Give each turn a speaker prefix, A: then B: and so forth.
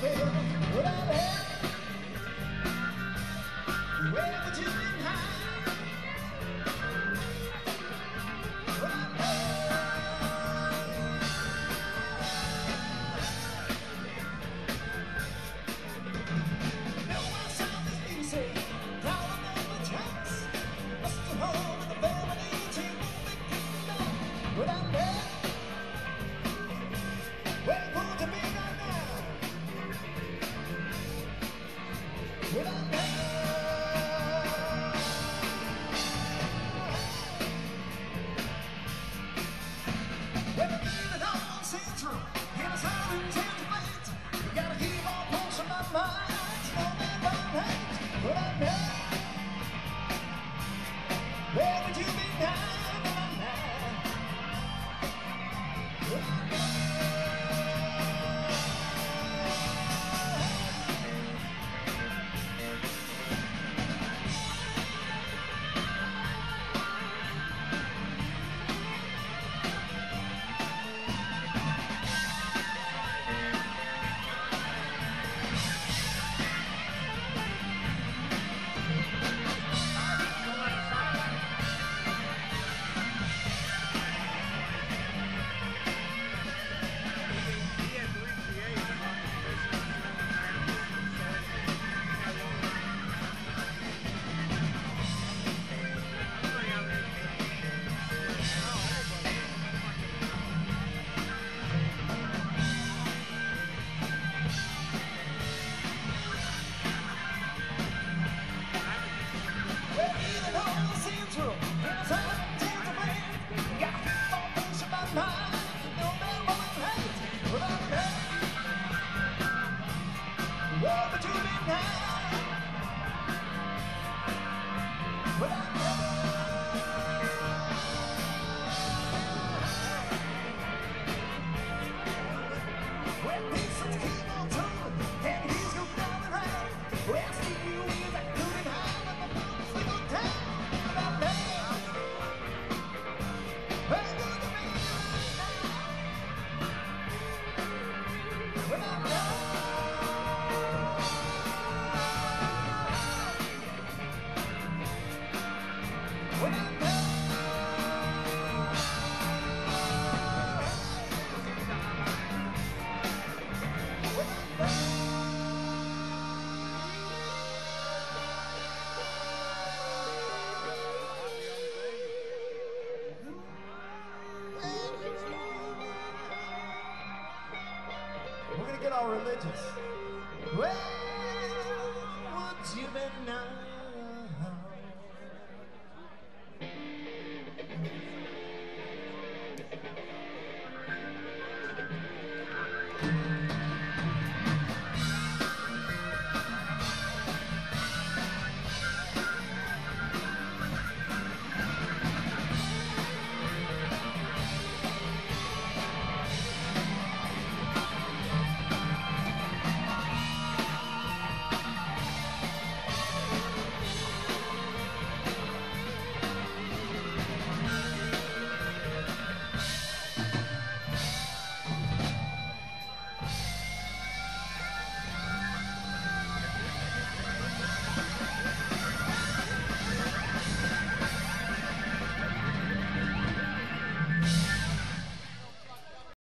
A: Hey, feeling all seems true, in a silent tense place, you gotta keep on pushing my mind. We're gonna get all religious. Well, would you been now?